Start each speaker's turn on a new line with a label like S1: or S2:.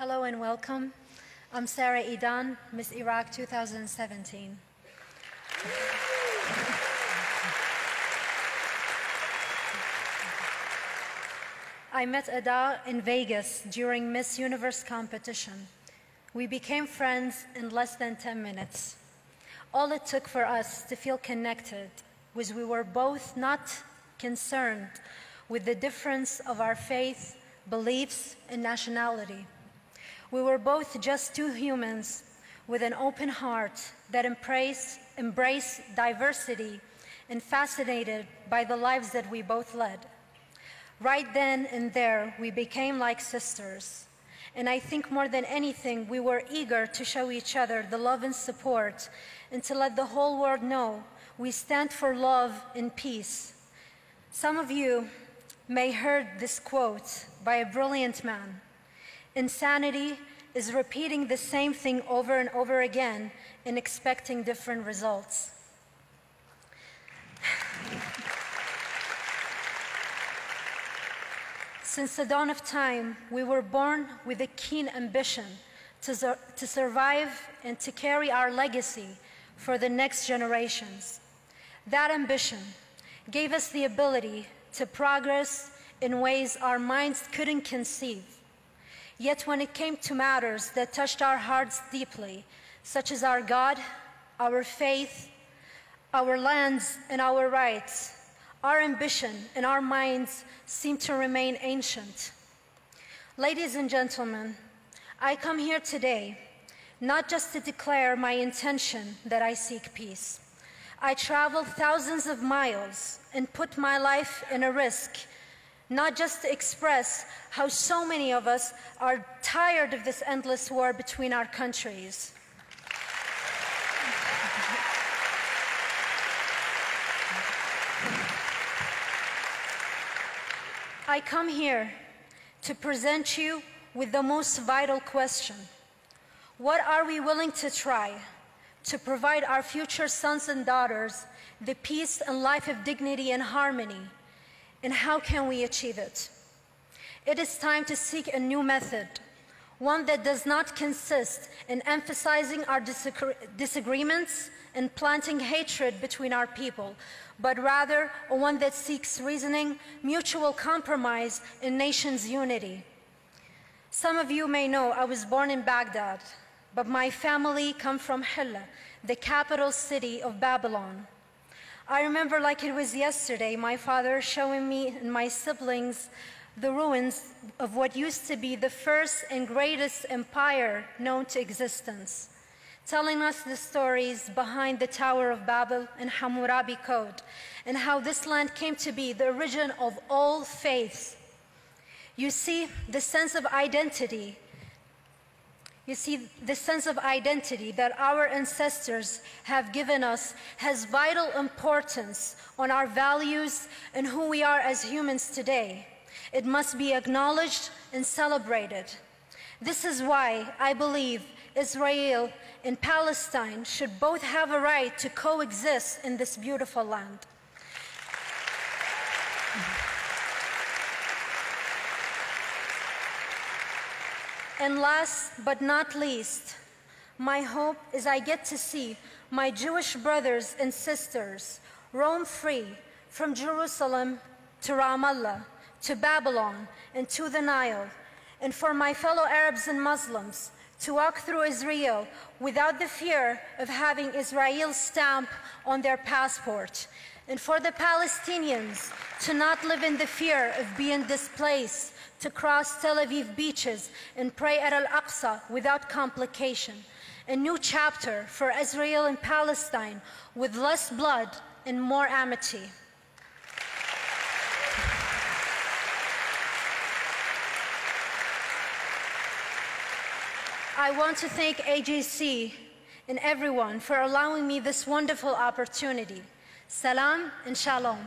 S1: Hello and welcome. I'm Sarah Idan, Miss Iraq 2017. I met Adar in Vegas during Miss Universe competition. We became friends in less than 10 minutes. All it took for us to feel connected was we were both not concerned with the difference of our faith, beliefs, and nationality. We were both just two humans with an open heart that embrace, embrace diversity and fascinated by the lives that we both led. Right then and there, we became like sisters. And I think more than anything, we were eager to show each other the love and support and to let the whole world know we stand for love and peace. Some of you may heard this quote by a brilliant man. Insanity is repeating the same thing over and over again and expecting different results. Since the dawn of time, we were born with a keen ambition to, sur to survive and to carry our legacy for the next generations. That ambition gave us the ability to progress in ways our minds couldn't conceive. Yet when it came to matters that touched our hearts deeply, such as our God, our faith, our lands, and our rights, our ambition and our minds seem to remain ancient. Ladies and gentlemen, I come here today not just to declare my intention that I seek peace. I travel thousands of miles and put my life in a risk, not just to express how so many of us are tired of this endless war between our countries. I come here to present you with the most vital question. What are we willing to try to provide our future sons and daughters the peace and life of dignity and harmony? And how can we achieve it? It is time to seek a new method, one that does not consist in emphasizing our disagreements and planting hatred between our people, but rather one that seeks reasoning, mutual compromise, and nation's unity. Some of you may know I was born in Baghdad, but my family come from Hilla, the capital city of Babylon. I remember like it was yesterday, my father showing me and my siblings the ruins of what used to be the first and greatest empire known to existence telling us the stories behind the Tower of Babel and Hammurabi Code, and how this land came to be the origin of all faiths. You see, the sense of identity, you see, the sense of identity that our ancestors have given us has vital importance on our values and who we are as humans today. It must be acknowledged and celebrated. This is why I believe Israel and Palestine should both have a right to coexist in this beautiful land. And last but not least, my hope is I get to see my Jewish brothers and sisters roam free from Jerusalem to Ramallah, to Babylon, and to the Nile, and for my fellow Arabs and Muslims to walk through Israel without the fear of having Israel's stamp on their passport, and for the Palestinians to not live in the fear of being displaced, to cross Tel Aviv beaches and pray at Al Aqsa without complication. A new chapter for Israel and Palestine with less blood and more amity. I want to thank AJC and everyone for allowing me this wonderful opportunity. Salam and shalom.